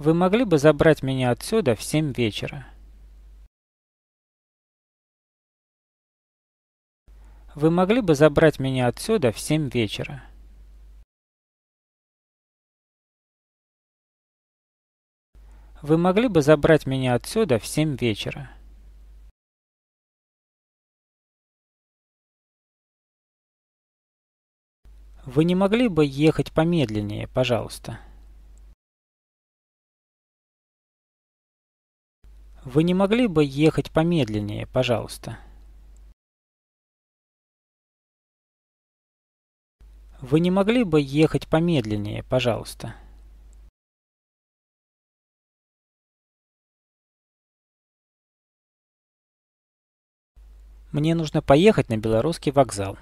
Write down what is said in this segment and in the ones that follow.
Вы могли бы забрать меня отсюда в семь вечера? Вы могли бы забрать меня отсюда в семь вечера? Вы могли бы забрать меня отсюда в семь вечера? Вы не могли бы ехать помедленнее, пожалуйста? Вы не могли бы ехать помедленнее, пожалуйста? Вы не могли бы ехать помедленнее, пожалуйста? Мне нужно поехать на Белорусский вокзал.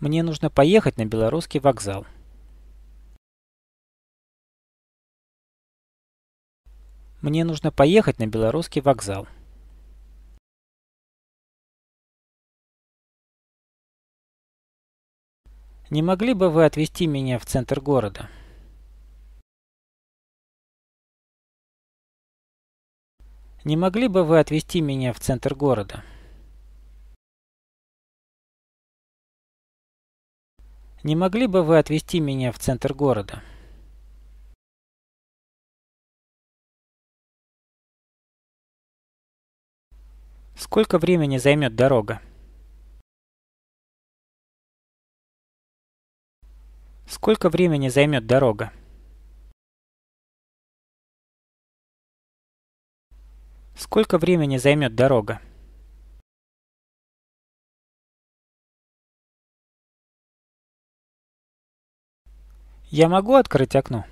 Мне нужно поехать на Белорусский вокзал. Мне нужно поехать на Белорусский вокзал. Не могли бы вы отвезти меня в центр города? Не могли бы вы отвезти меня в центр города? Не могли бы вы отвезти меня в центр города? Сколько времени займет дорога? Сколько времени займет дорога? Сколько времени займет дорога? Я могу открыть окно?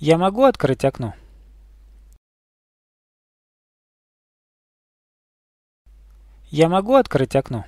Я могу открыть окно? Я могу открыть окно?